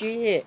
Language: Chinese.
军